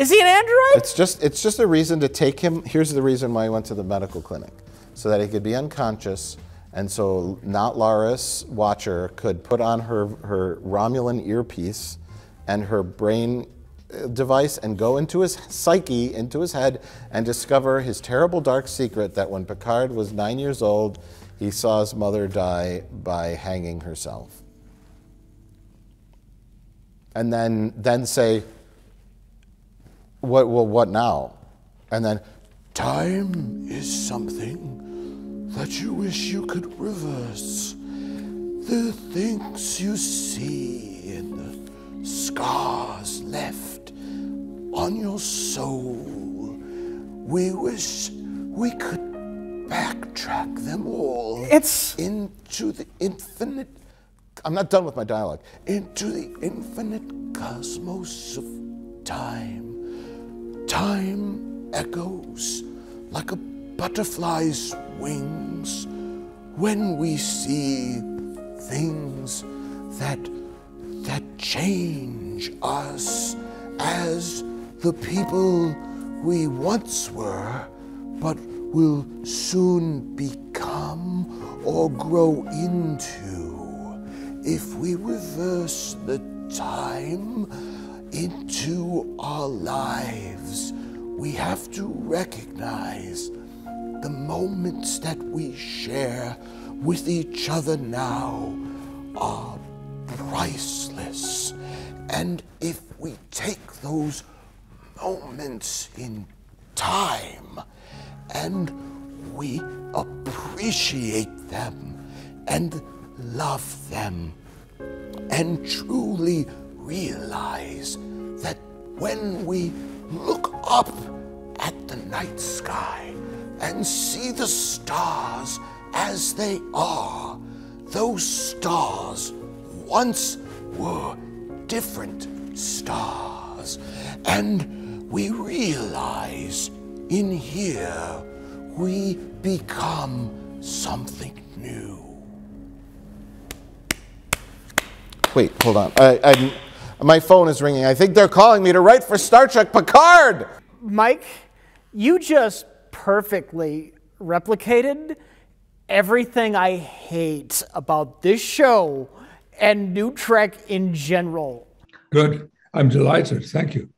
Is he an android? It's just it's just a reason to take him. Here's the reason why he went to the medical clinic, so that he could be unconscious, and so not Laris Watcher could put on her her Romulan earpiece, and her brain uh, device and go into his psyche, into his head, and discover his terrible dark secret that when Picard was nine years old, he saw his mother die by hanging herself. And then, then say, what, well, what now? And then, time is something that you wish you could reverse. The things you see in the scars left on your soul. We wish we could backtrack them all. It's into the infinite. I'm not done with my dialogue. Into the infinite cosmos of time. Time echoes like a butterfly's wings when we see things that that change us as the people we once were, but will soon become or grow into. If we reverse the time our lives, we have to recognize the moments that we share with each other now are priceless. And if we take those moments in time and we appreciate them and love them and truly realize that when we look up at the night sky and see the stars as they are, those stars once were different stars. And we realize in here we become something new. Wait, hold on. I, I, my phone is ringing. I think they're calling me to write for Star Trek Picard. Mike, you just perfectly replicated everything I hate about this show and New Trek in general. Good. I'm delighted. Thank you.